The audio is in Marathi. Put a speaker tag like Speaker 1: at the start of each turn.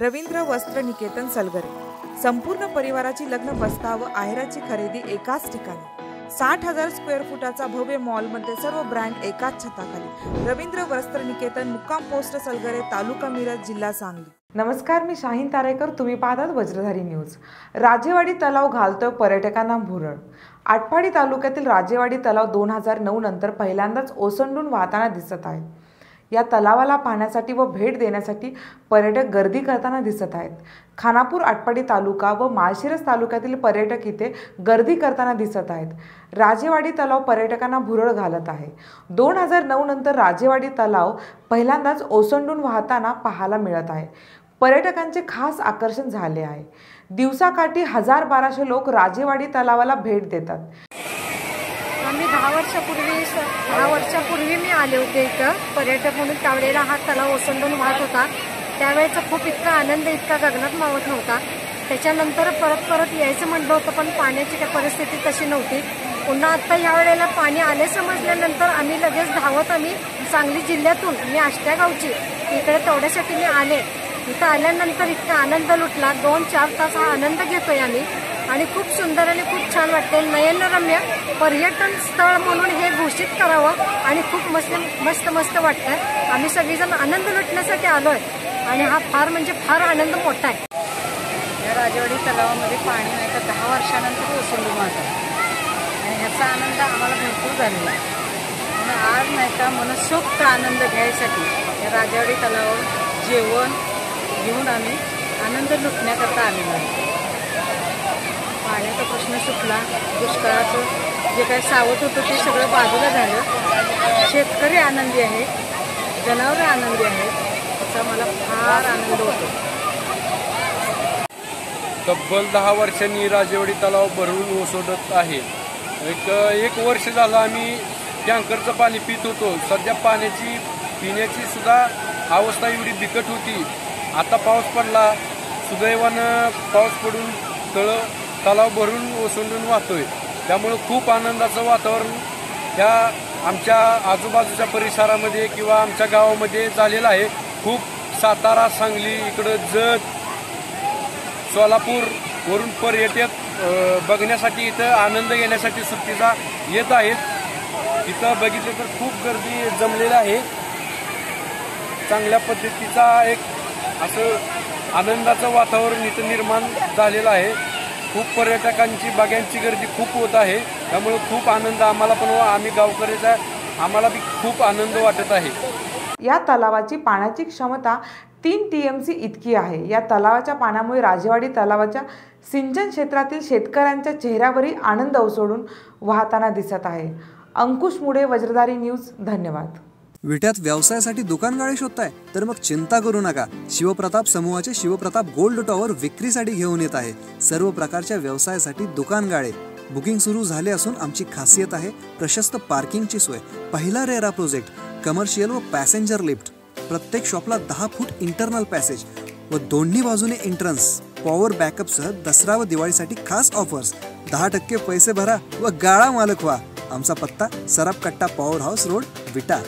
Speaker 1: रवींद्र वस्त्र निकेतन सलगरे. संपूर्ण परिवाराची लग्न बस्ता व आहेराची खरेदी एकाच ठिकाणी. साठ हजार स्क्वेअर फुटाचा भव्य मॉलमध्ये सर्व ब्रँड एकाच छताखाली. रवींद्र वस्त्र निकेतन मुक्काम पोस्ट सलगरे तालुका मिरज जिल्हा सांगली. नमस्कार मी शाहीन तारेकर तुम्ही पाहतात वज्रधारी न्यूज. राजेवाडी तलाव घालतोय पर्यटकांना भुरळ. आटपाडी तालुक्यातील राजेवाडी तलाव दोन हजार नऊ नंतर पहिल्यांदाच ओसंडून वाहताना दिसत आहे. या तलावाला पाहण्यासाठी व भेट देण्यासाठी पर्यटक गर्दी करताना दिसत आहेत. खानापूर आटपाडी तालुका व माळशिरस तालुक्यातील पर्यटक इथे गर्दी करताना दिसत आहेत. राजेवाडी तलाव पर्यटकांना भुरळ घालत आहे. दोन हजार नऊ नंतर राजेवाडी तलाव पहिल्यांदाच ओसंडून वाहताना पाहायला मिळत आहे. पर्यटकांचे खास आकर्षण झाले आहे. दिवसाकाठी हजार बाराशे लोक राजेवाडी तलावाला भेट देतात.
Speaker 2: दहा वर्षापूर्वी दहा वर्षापूर्वी मी आले होते इथं. पर्यटक म्हणून त्यावेळेला हा तलाव ओसंडून वाहत होता. त्यावेळेचा खूप इतका आनंद इतका गगनात मावत नव्हता. त्याच्यानंतर परत परत यायचं म्हणलं होतं पण पाण्याची काही परिस्थिती तशी नव्हती. पुन्हा आत्ता या वेळेला पाणी आले समजल्यानंतर आम्ही लगेच धावत आम्ही सांगली जिल्ह्यातून मी आष्ट्या गावची इकडे तेवढ्यासाठी मी आले. इथं आल्यानंतर इतका आनंद लुटला. दोन चार तास हा आनंद घेतोय आम्ही. आणि खूप सुंदर आणि खूप छान वाटते नयनरम्य पर्यटन स्थळ म्हणून हे घोषित करावं आणि खूप मस्त मस्त मस्त वाटतंय. आम्ही सगळीजण आनंद लुटण्यासाठी आलोय आणि हा फार म्हणजे फार आनंद मोठा आहे.
Speaker 3: या राजवाडी तलावामध्ये पाणी नाही तर दहा वर्षानंतर ओसंडून वाहतं आणि ह्याचा आनंद आम्हाला भरपूर झालेला आहे. म्हणून आज नाही का मनसोक्त आनंद घ्यायसाठी या राजवाडी तलावावर जेवण घेऊन आम्ही आनंद लुटण्याकरता आलेलो आहे. पाण्याचा प्रश्न सुटला दुष्काळाचं जे काय सावत होतं ते सगळं बाजूला झालं. शेतकरी आनंदी आहे जनावरं आनंदी आहेत त्याचा मला फार आनंद होतो.
Speaker 4: तब्बल दहा वर्षांनी राजेवाडी तलाव भरून ओसोडत आहे. एक एक वर्ष झालं आम्ही टँकरचं पाणी पित होतो. सध्या पाण्याची पिण्याची सुद्धा अवस्था एवढी बिकट होती. आता पाऊस पडला. सुदैवानं पाऊस पडून तळं तलाव भरून ओसंडून वाहतोय. त्यामुळं खूप आनंदाचं वातावरण ह्या आमच्या आजूबाजूच्या परिसरामध्ये किंवा आमच्या गावामध्ये झालेलं आहे. खूप सातारा सांगली इकडं जत सोलापूर वरून पर्यटक बघण्यासाठी इथं आनंद घेण्यासाठी सुट्टीचा येत आहेत. इथं बघितलं तर खूप गर्दी जमलेली आहे. चांगल्या पद्धतीचा एक असं आनंदाचं वातावरण इथं निर्माण झालेलं आहे. खूप पर्यटकांची बघ्यांची गर्दी खूप होत आहे. त्यामुळे खूप आनंद आम्हाला पण व आम्ही गावकऱ्याचा आम्हाला बी खूप आनंद वाटत आहे.
Speaker 1: या तलावाची पाण्याची क्षमता तीन टी एम सी इतकी आहे. या तलावाच्या पाण्यामुळे राजेवाडी तलावाच्या सिंचन क्षेत्रातील शेतकऱ्यांच्या चेहऱ्यावरही आनंद उसळून वाहताना दिसत आहे. अंकुश मुडे वज्रधारी न्यूज धन्यवाद.
Speaker 5: विट्यात व्यवसायासाठी दुकान गाळे शोधताय तर मग चिंता करू नका. शिवप्रताप समूहाचे शिवप्रताप गोल्ड टॉवर विक्रीसाठी घेऊन येत आहे. सर्व प्रकारच्या व्यवसायासाठी दुकान गाळे. बुकिंग सुरू झाले असून आमची खासियत आहे प्रशस्त पार्किंगची सोय. पहिला रेरा प्रोजेक्ट कमर्शियल व पॅसेंजर लिफ्ट. प्रत्येक शॉपला दहा फूट इंटरनल पॅसेज व दोन्ही बाजूने एंट्रन्स पॉवर बॅकअपसह दसरा व दिवाळीसाठी खास ऑफर्स दहा टक्के पैसे भरा व गाळा मालक व्हा. आमचा पत्ता सराफ कट्टा पॉवर हाऊस रोड विटा.